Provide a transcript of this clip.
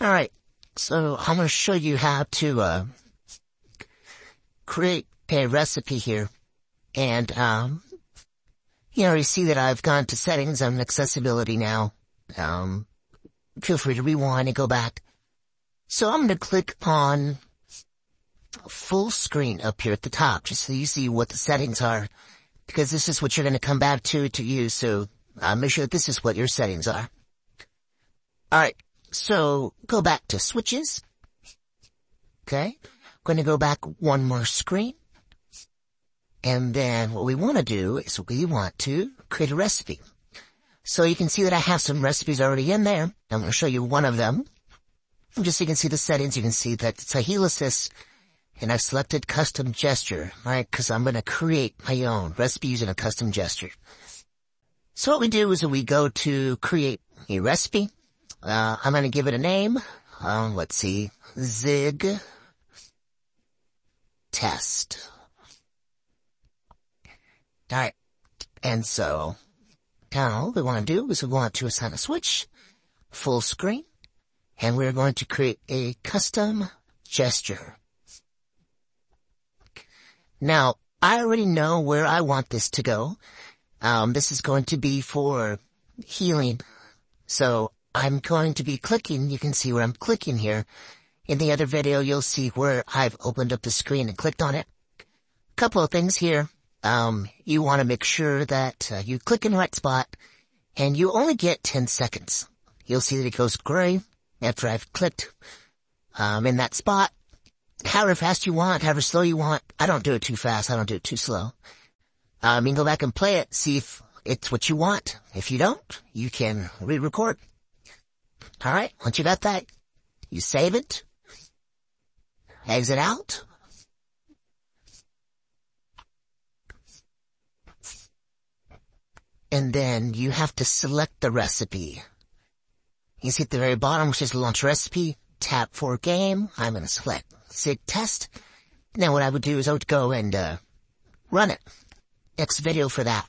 Alright, so I'm gonna show you how to, uh, create a recipe here. And, um, you already see that I've gone to settings on accessibility now. Um, feel free to rewind and go back. So I'm gonna click on full screen up here at the top, just so you see what the settings are, because this is what you're gonna come back to to use, so uh, make sure that this is what your settings are. Alright, so go back to switches. Okay. Going to go back one more screen. And then what we want to do is we want to create a recipe. So you can see that I have some recipes already in there. I'm going to show you one of them. Just so you can see the settings, you can see that it's a heal assist and I've selected custom gesture, right? Cause I'm going to create my own recipe using a custom gesture. So what we do is we go to create a recipe uh, I'm gonna give it a name. Um, let's see. Zig test. Alright. And so, now what we want to do is we want to assign a switch, full screen, and we're going to create a custom gesture. Now, I already know where I want this to go. Um, this is going to be for healing. So I'm going to be clicking. You can see where I'm clicking here. In the other video, you'll see where I've opened up the screen and clicked on it. Couple of things here. Um, you want to make sure that uh, you click in the right spot and you only get 10 seconds. You'll see that it goes gray after I've clicked, um, in that spot. However fast you want, however slow you want. I don't do it too fast. I don't do it too slow. Um, you can go back and play it, see if it's what you want. If you don't, you can re-record. Alright, once you got that, you save it, exit out, and then you have to select the recipe. You see at the very bottom which is launch recipe, tap for game, I'm gonna select Zig test. Now what I would do is I would go and, uh, run it. Next video for that.